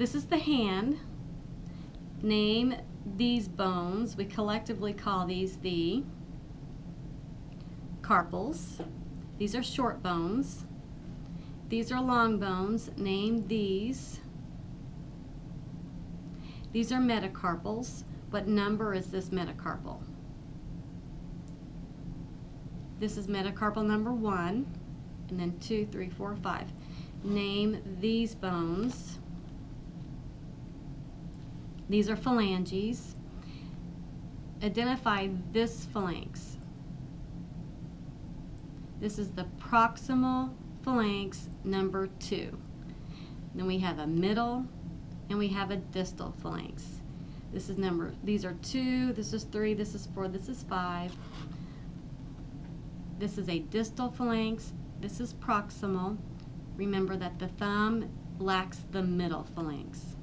this is the hand. Name these bones. We collectively call these the carpals. These are short bones. These are long bones. Name these. These are metacarpals. What number is this metacarpal? This is metacarpal number one, and then two, three, four, five. Name these bones. These are phalanges. Identify this phalanx. This is the proximal phalanx number two. Then we have a middle and we have a distal phalanx. This is number, these are two, this is three, this is four, this is five. This is a distal phalanx, this is proximal. Remember that the thumb lacks the middle phalanx.